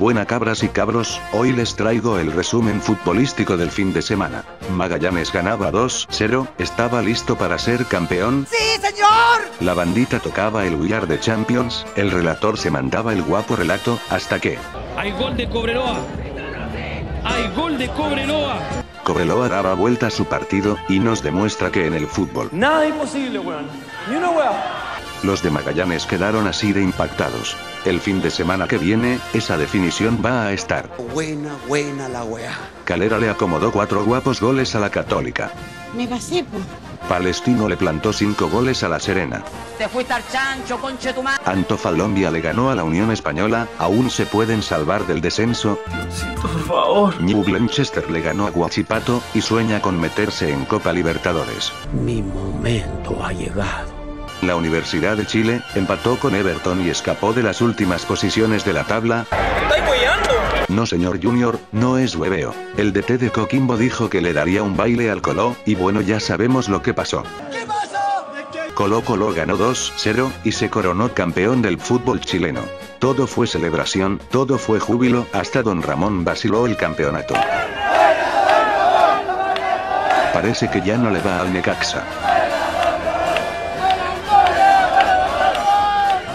Buena cabras y cabros, hoy les traigo el resumen futbolístico del fin de semana. Magallanes ganaba 2-0, estaba listo para ser campeón. ¡Sí, señor! La bandita tocaba el Are the Champions, el relator se mandaba el guapo relato, hasta que... Hay gol de Cobreloa. Hay gol de Cobreloa. Cobreloa daba vuelta a su partido, y nos demuestra que en el fútbol, Nada es imposible, weón. Ni una weá. Los de Magallanes quedaron así de impactados. El fin de semana que viene, esa definición va a estar. Buena, buena la weá. Calera le acomodó cuatro guapos goles a la Católica. Me pasé, po. Palestino le plantó cinco goles a la Serena. Te fuiste al chancho, conche tu madre. Antofalombia le ganó a la Unión Española, aún se pueden salvar del descenso. Por favor. New Blanchester le ganó a Guachipato, y sueña con meterse en Copa Libertadores. Mi momento ha llegado. La Universidad de Chile empató con Everton y escapó de las últimas posiciones de la tabla. No señor Junior, no es hueveo. El DT de Coquimbo dijo que le daría un baile al Colo, y bueno ya sabemos lo que pasó. ¿Qué pasó? Colo Colo ganó 2-0, y se coronó campeón del fútbol chileno. Todo fue celebración, todo fue júbilo, hasta don Ramón vaciló el campeonato. Parece que ya no le va al Necaxa.